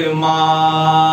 まま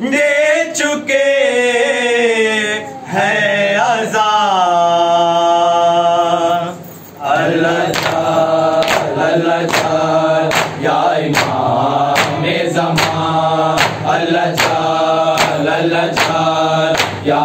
दे चुके हैं आज़ाद। अल्लाह या इमाम जमान अल्लाह या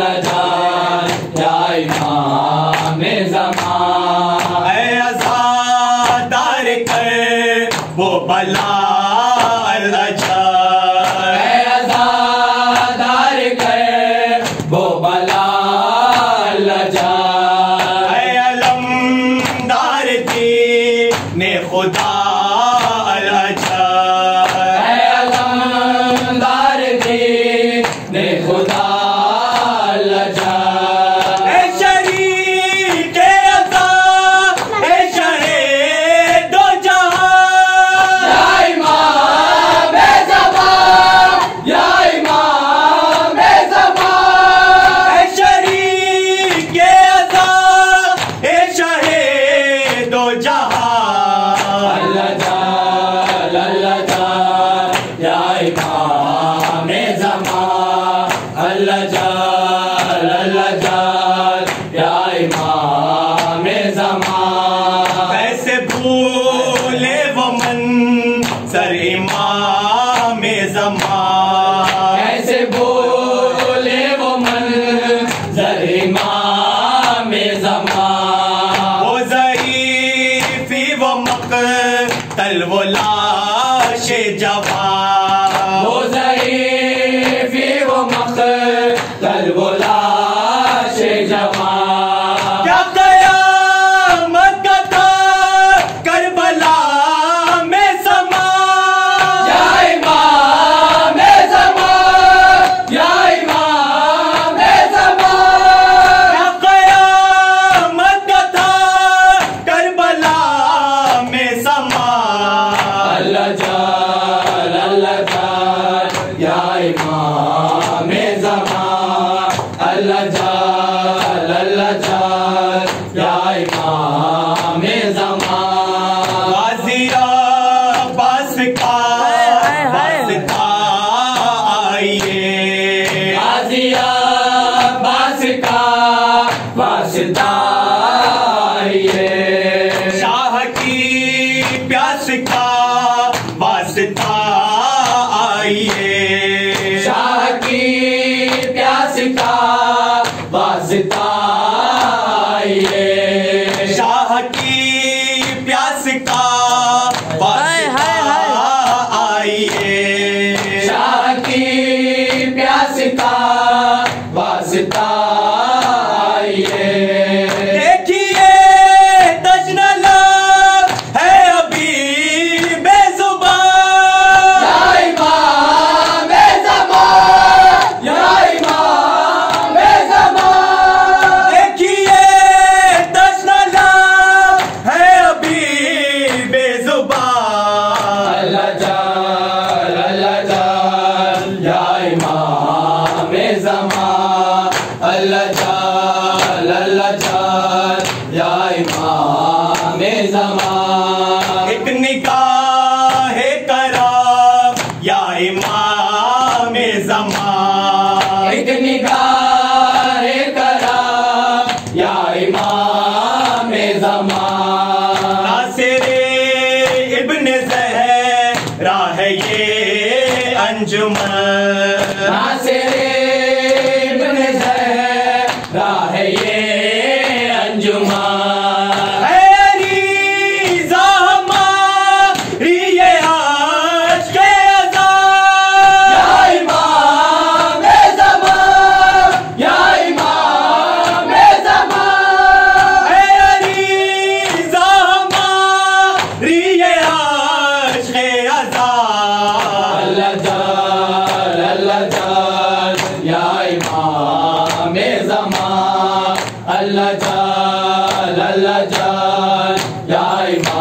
Al-Adhan, Ya Jalal, ya Imam Zaman. Aise. Her चला जा वास्ता शाह की प्यास का वास्ता आइए। शाह की प्यास का वास्ता चल जा Da, में जमा अल्लाह जाल अल्लाह जाल या इमाम